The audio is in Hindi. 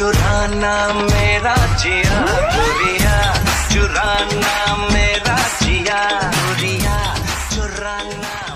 चुराना मेरा जिया दुरिया चुराना मेरा जिया चुराना।